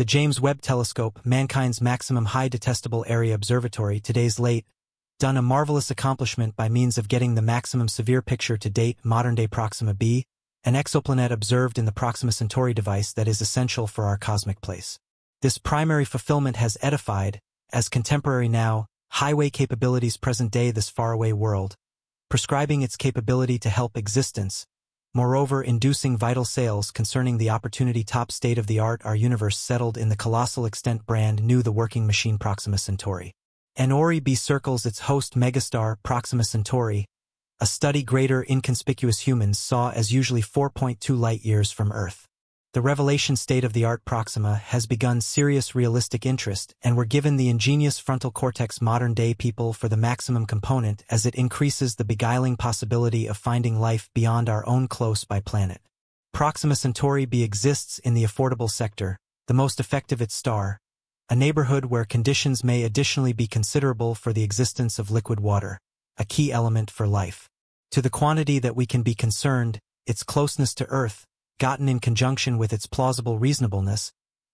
The James Webb Telescope, mankind's maximum high detectable area observatory, today's late, done a marvelous accomplishment by means of getting the maximum severe picture to date modern-day Proxima b, an exoplanet observed in the Proxima Centauri device that is essential for our cosmic place. This primary fulfillment has edified, as contemporary now, highway capabilities present day this faraway world, prescribing its capability to help existence, moreover inducing vital sales concerning the opportunity top state-of-the-art our universe settled in the colossal extent brand new the working machine Proxima Centauri. Enori B circles its host megastar Proxima Centauri, a study greater inconspicuous humans saw as usually 4.2 light-years from Earth. The revelation state-of-the-art Proxima has begun serious realistic interest and were given the ingenious frontal cortex modern-day people for the maximum component as it increases the beguiling possibility of finding life beyond our own close-by planet. Proxima Centauri b exists in the affordable sector, the most effective its star, a neighborhood where conditions may additionally be considerable for the existence of liquid water, a key element for life. To the quantity that we can be concerned, its closeness to Earth, gotten in conjunction with its plausible reasonableness,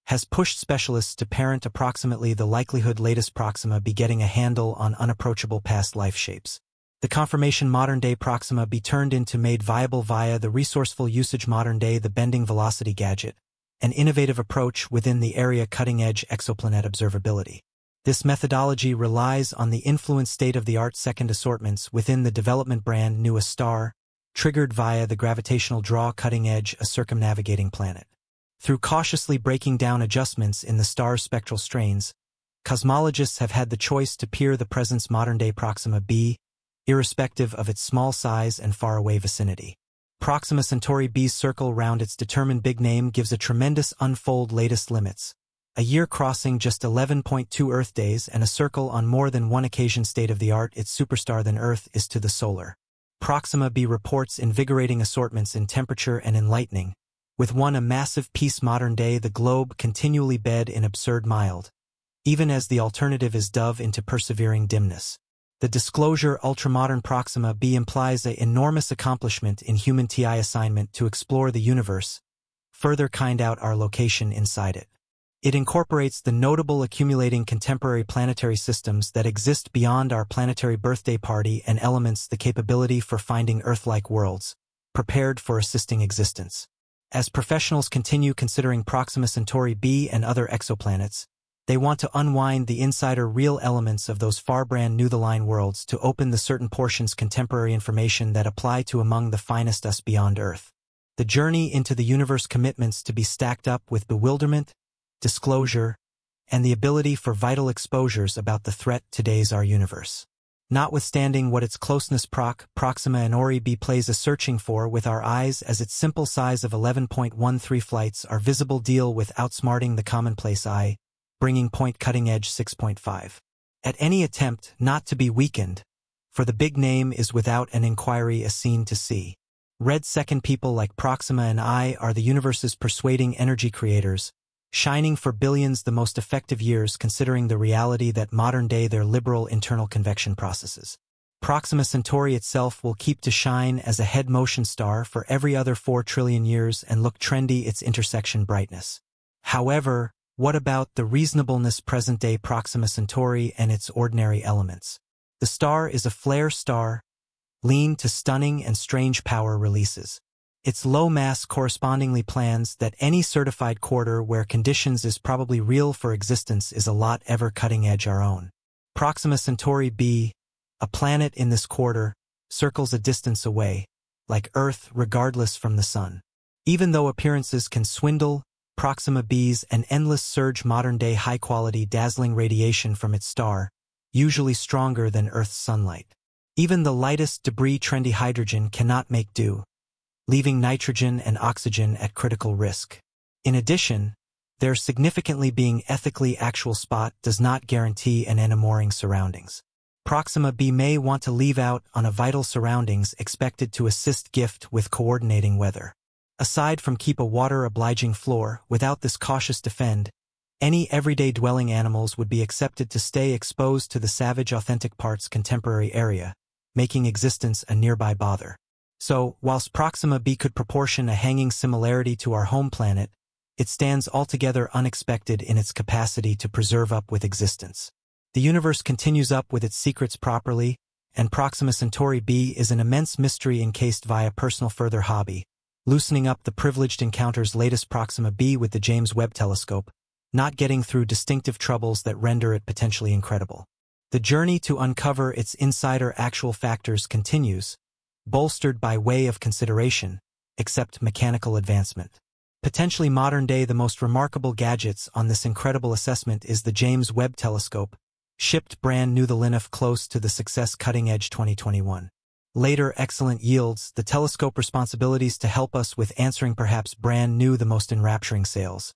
has pushed specialists to parent approximately the likelihood latest Proxima b getting a handle on unapproachable past life shapes. The confirmation modern-day Proxima b turned into made viable via the resourceful usage modern-day the bending velocity gadget, an innovative approach within the area cutting-edge exoplanet observability. This methodology relies on the influence state-of-the-art second assortments within the development brand new a star, triggered via the gravitational draw cutting edge a circumnavigating planet. Through cautiously breaking down adjustments in the star's spectral strains, cosmologists have had the choice to peer the presence modern-day Proxima b, irrespective of its small size and faraway vicinity. Proxima Centauri b's circle round its determined big name gives a tremendous unfold latest limits, a year crossing just 11.2 Earth days and a circle on more than one occasion state-of-the-art its superstar than Earth is to the solar. Proxima b reports invigorating assortments in temperature and in lightning, with one a massive piece modern day the globe continually bed in absurd mild, even as the alternative is dove into persevering dimness. The disclosure ultramodern Proxima b implies a enormous accomplishment in human TI assignment to explore the universe, further kind out our location inside it. It incorporates the notable accumulating contemporary planetary systems that exist beyond our planetary birthday party and elements the capability for finding Earth-like worlds, prepared for assisting existence. As professionals continue considering Proxima Centauri b and other exoplanets, they want to unwind the insider real elements of those far brand new the line worlds to open the certain portions contemporary information that apply to among the finest us beyond Earth. The journey into the universe commitments to be stacked up with bewilderment, disclosure, and the ability for vital exposures about the threat today's our universe. Notwithstanding what its closeness proc, Proxima Enori b plays a searching for with our eyes as its simple size of 11.13 flights are visible deal with outsmarting the commonplace eye, bringing point cutting edge 6.5. At any attempt not to be weakened, for the big name is without an inquiry a scene to see. Red second people like Proxima and I are the universe's persuading energy creators, shining for billions the most effective years considering the reality that modern-day their liberal internal convection processes. Proxima Centauri itself will keep to shine as a head motion star for every other 4 trillion years and look trendy its intersection brightness. However, what about the reasonableness present-day Proxima Centauri and its ordinary elements? The star is a flare star, lean to stunning and strange power releases. Its low mass correspondingly plans that any certified quarter where conditions is probably real for existence is a lot ever cutting edge our own. Proxima Centauri b, a planet in this quarter, circles a distance away, like Earth regardless from the Sun. Even though appearances can swindle, Proxima b's an endless surge modern-day high-quality dazzling radiation from its star, usually stronger than Earth's sunlight. Even the lightest debris trendy hydrogen cannot make do, leaving nitrogen and oxygen at critical risk. In addition, their significantly being ethically actual spot does not guarantee an enamoring surroundings. Proxima b may want to leave out on a vital surroundings expected to assist gift with coordinating weather. Aside from keep a water-obliging floor, without this cautious defend, any everyday dwelling animals would be accepted to stay exposed to the savage authentic parts contemporary area, making existence a nearby bother. So, whilst Proxima b could proportion a hanging similarity to our home planet, it stands altogether unexpected in its capacity to preserve up with existence. The universe continues up with its secrets properly, and Proxima Centauri b is an immense mystery encased via personal further hobby, loosening up the privileged encounter's latest Proxima b with the James Webb Telescope, not getting through distinctive troubles that render it potentially incredible. The journey to uncover its insider actual factors continues, bolstered by way of consideration, except mechanical advancement. Potentially modern-day the most remarkable gadgets on this incredible assessment is the James Webb Telescope, shipped brand new the LINF close to the Success Cutting Edge 2021. Later excellent yields, the telescope responsibilities to help us with answering perhaps brand new the most enrapturing sales.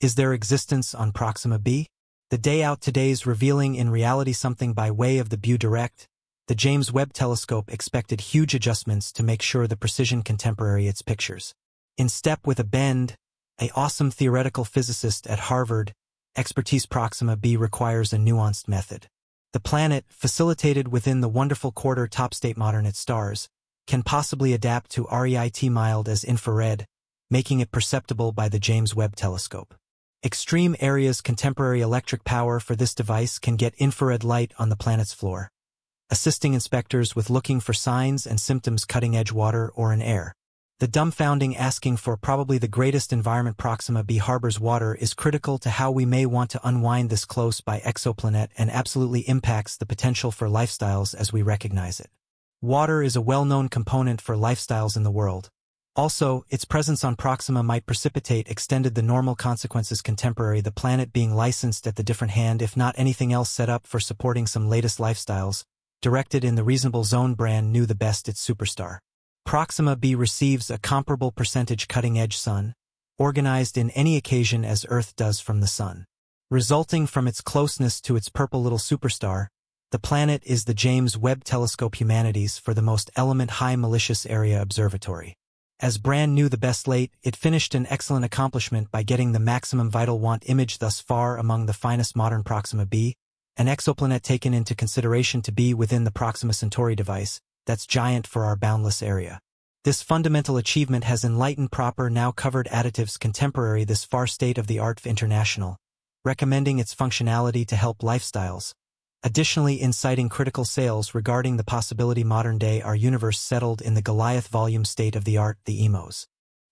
Is there existence on Proxima b? The day out today's revealing in reality something by way of the BU Direct, the James Webb Telescope expected huge adjustments to make sure the precision contemporary its pictures. In step with a bend, a awesome theoretical physicist at Harvard, expertise Proxima b requires a nuanced method. The planet, facilitated within the wonderful quarter top state modern its stars, can possibly adapt to REIT mild as infrared, making it perceptible by the James Webb Telescope. Extreme areas contemporary electric power for this device can get infrared light on the planet's floor, assisting inspectors with looking for signs and symptoms cutting-edge water or in air. The dumbfounding asking for probably the greatest environment Proxima b harbors water is critical to how we may want to unwind this close by exoplanet and absolutely impacts the potential for lifestyles as we recognize it. Water is a well-known component for lifestyles in the world, also, its presence on Proxima might precipitate extended the normal consequences contemporary the planet being licensed at the different hand if not anything else set up for supporting some latest lifestyles, directed in the reasonable zone brand knew the best its superstar. Proxima b receives a comparable percentage cutting-edge sun, organized in any occasion as Earth does from the sun. Resulting from its closeness to its purple little superstar, the planet is the James Webb Telescope Humanities for the most element high malicious area observatory. As brand new the best late, it finished an excellent accomplishment by getting the maximum vital want image thus far among the finest modern Proxima b, an exoplanet taken into consideration to be within the Proxima Centauri device, that's giant for our boundless area. This fundamental achievement has enlightened proper now covered additives contemporary this far state-of-the-art international, recommending its functionality to help lifestyles, additionally inciting critical sales regarding the possibility modern-day our universe settled in the Goliath volume state-of-the-art, the EMOS.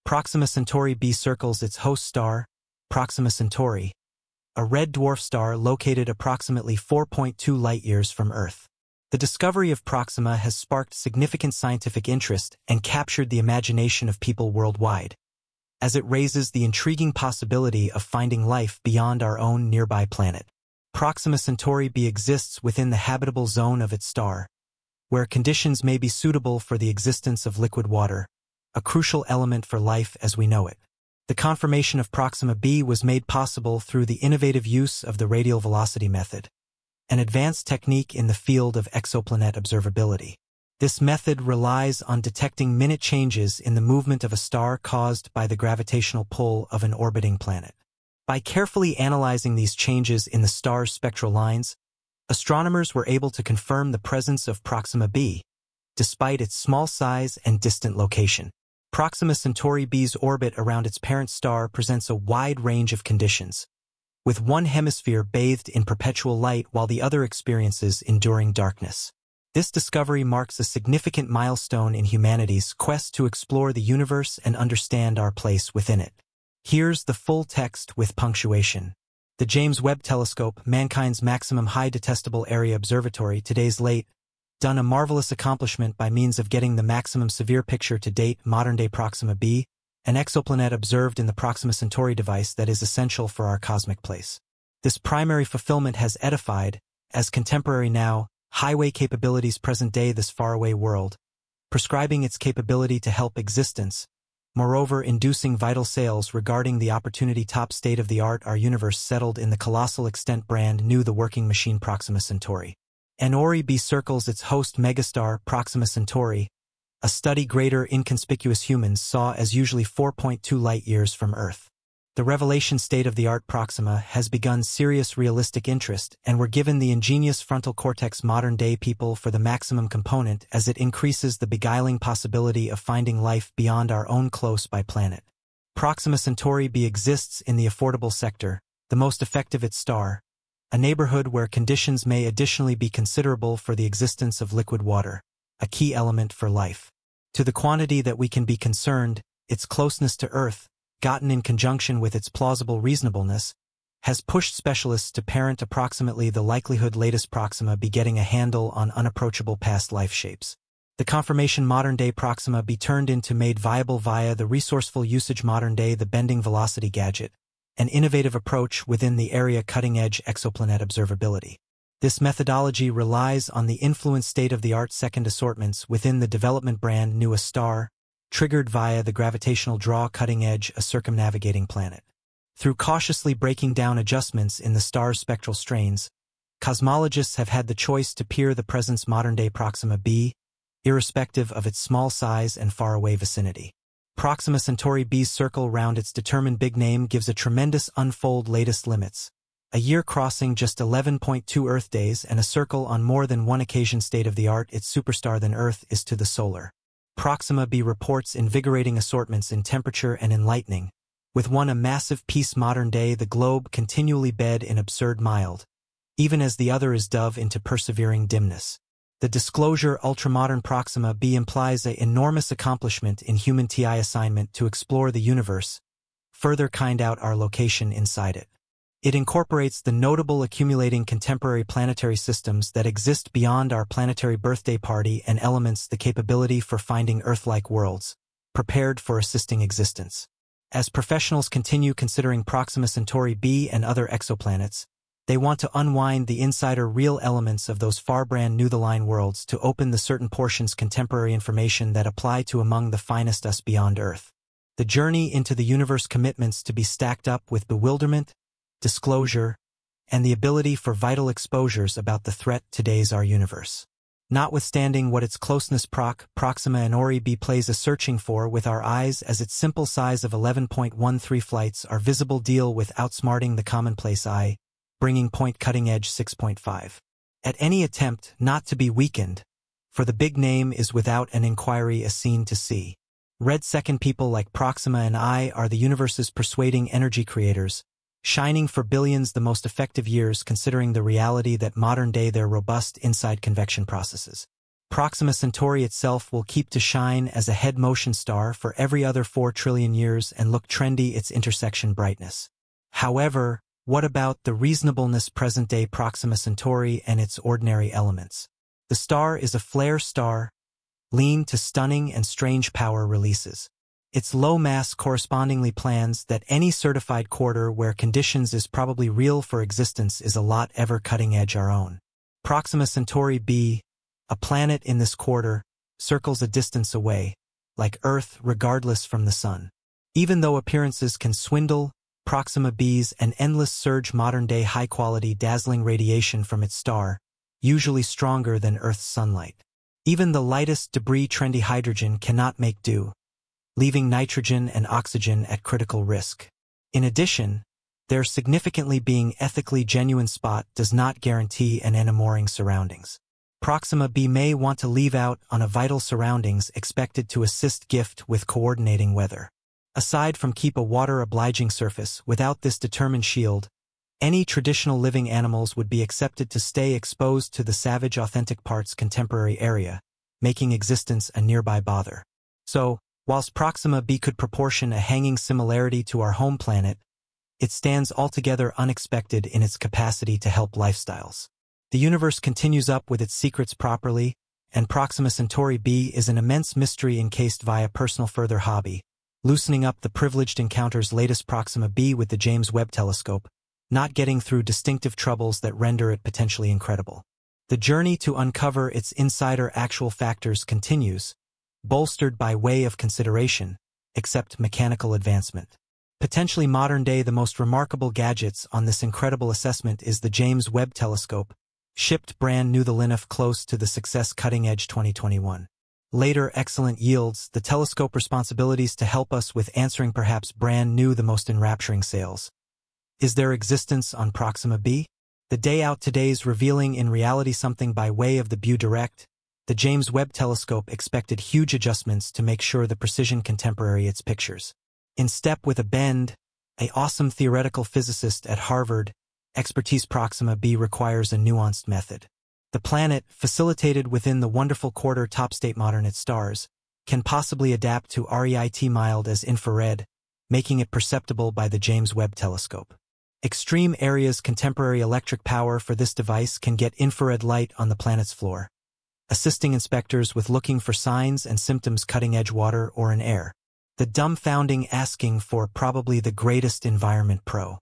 Proxima Centauri b circles its host star, Proxima Centauri, a red dwarf star located approximately 4.2 light-years from Earth. The discovery of Proxima has sparked significant scientific interest and captured the imagination of people worldwide, as it raises the intriguing possibility of finding life beyond our own nearby planet. Proxima Centauri b exists within the habitable zone of its star, where conditions may be suitable for the existence of liquid water, a crucial element for life as we know it. The confirmation of Proxima b was made possible through the innovative use of the radial velocity method, an advanced technique in the field of exoplanet observability. This method relies on detecting minute changes in the movement of a star caused by the gravitational pull of an orbiting planet. By carefully analyzing these changes in the star's spectral lines, astronomers were able to confirm the presence of Proxima b, despite its small size and distant location. Proxima Centauri b's orbit around its parent star presents a wide range of conditions, with one hemisphere bathed in perpetual light while the other experiences enduring darkness. This discovery marks a significant milestone in humanity's quest to explore the universe and understand our place within it. Here's the full text with punctuation. The James Webb Telescope, mankind's maximum high detestable area observatory, today's late, done a marvelous accomplishment by means of getting the maximum severe picture to date modern-day Proxima b, an exoplanet observed in the Proxima Centauri device that is essential for our cosmic place. This primary fulfillment has edified, as contemporary now, highway capabilities present day this faraway world, prescribing its capability to help existence, moreover inducing vital sales regarding the opportunity top state-of-the-art our universe settled in the colossal extent brand new the working machine Proxima Centauri. Enori b circles its host megastar Proxima Centauri, a study greater inconspicuous humans saw as usually 4.2 light-years from Earth. The revelation state-of-the-art Proxima has begun serious realistic interest and were given the ingenious frontal cortex modern-day people for the maximum component as it increases the beguiling possibility of finding life beyond our own close by planet. Proxima Centauri b exists in the affordable sector, the most effective its star, a neighborhood where conditions may additionally be considerable for the existence of liquid water, a key element for life. To the quantity that we can be concerned, its closeness to Earth, gotten in conjunction with its plausible reasonableness, has pushed specialists to parent approximately the likelihood latest Proxima b getting a handle on unapproachable past life shapes. The confirmation modern-day Proxima b turned into made viable via the resourceful usage modern-day the bending velocity gadget, an innovative approach within the area cutting-edge exoplanet observability. This methodology relies on the influence state-of-the-art second assortments within the development brand New A Star, triggered via the gravitational draw cutting-edge a circumnavigating planet. Through cautiously breaking down adjustments in the star's spectral strains, cosmologists have had the choice to peer the presence modern-day Proxima b, irrespective of its small size and faraway vicinity. Proxima Centauri b's circle round its determined big name gives a tremendous unfold latest limits, a year crossing just 11.2 Earth days and a circle on more than one occasion state-of-the-art its superstar than Earth is to the solar. Proxima b reports invigorating assortments in temperature and in lightning, with one a massive piece modern day the globe continually bed in absurd mild, even as the other is dove into persevering dimness. The disclosure ultramodern Proxima b implies a enormous accomplishment in human TI assignment to explore the universe, further kind out our location inside it. It incorporates the notable accumulating contemporary planetary systems that exist beyond our planetary birthday party and elements the capability for finding Earth-like worlds, prepared for assisting existence. As professionals continue considering Proxima Centauri b and other exoplanets, they want to unwind the insider real elements of those far brand new the line worlds to open the certain portions contemporary information that apply to among the finest us beyond Earth. The journey into the universe commitments to be stacked up with bewilderment, disclosure, and the ability for vital exposures about the threat today's our universe notwithstanding what its closeness proc, Proxima and Ori b plays a searching for with our eyes as its simple size of 11.13 flights are visible deal with outsmarting the commonplace eye, bringing point cutting edge 6.5. At any attempt not to be weakened, for the big name is without an inquiry a scene to see. Red second people like Proxima and I are the universe's persuading energy creators, shining for billions the most effective years considering the reality that modern-day their robust inside convection processes. Proxima Centauri itself will keep to shine as a head motion star for every other 4 trillion years and look trendy its intersection brightness. However, what about the reasonableness present-day Proxima Centauri and its ordinary elements? The star is a flare star, lean to stunning and strange power releases. Its low mass correspondingly plans that any certified quarter where conditions is probably real for existence is a lot ever cutting edge our own. Proxima Centauri b, a planet in this quarter, circles a distance away, like Earth regardless from the Sun. Even though appearances can swindle, Proxima b's an endless surge modern-day high-quality dazzling radiation from its star, usually stronger than Earth's sunlight. Even the lightest debris trendy hydrogen cannot make do, leaving nitrogen and oxygen at critical risk. In addition, their significantly being ethically genuine spot does not guarantee an enamoring surroundings. Proxima b may want to leave out on a vital surroundings expected to assist gift with coordinating weather. Aside from keep a water-obliging surface without this determined shield, any traditional living animals would be accepted to stay exposed to the savage authentic parts contemporary area, making existence a nearby bother. So, Whilst Proxima b could proportion a hanging similarity to our home planet, it stands altogether unexpected in its capacity to help lifestyles. The universe continues up with its secrets properly, and Proxima Centauri b is an immense mystery encased via personal further hobby, loosening up the privileged encounter's latest Proxima b with the James Webb Telescope, not getting through distinctive troubles that render it potentially incredible. The journey to uncover its insider actual factors continues, bolstered by way of consideration, except mechanical advancement. Potentially modern-day the most remarkable gadgets on this incredible assessment is the James Webb Telescope, shipped brand new the LINF close to the Success Cutting Edge 2021. Later excellent yields, the telescope responsibilities to help us with answering perhaps brand new the most enrapturing sales. Is there existence on Proxima b? The day out today's revealing in reality something by way of the Bew Direct, the James Webb Telescope expected huge adjustments to make sure the precision contemporary its pictures. In step with a bend, a awesome theoretical physicist at Harvard, Expertise Proxima b requires a nuanced method. The planet, facilitated within the wonderful quarter top state modern its stars, can possibly adapt to REIT mild as infrared, making it perceptible by the James Webb Telescope. Extreme areas contemporary electric power for this device can get infrared light on the planet's floor, assisting inspectors with looking for signs and symptoms cutting-edge water or in air. The dumbfounding asking for probably the greatest environment pro.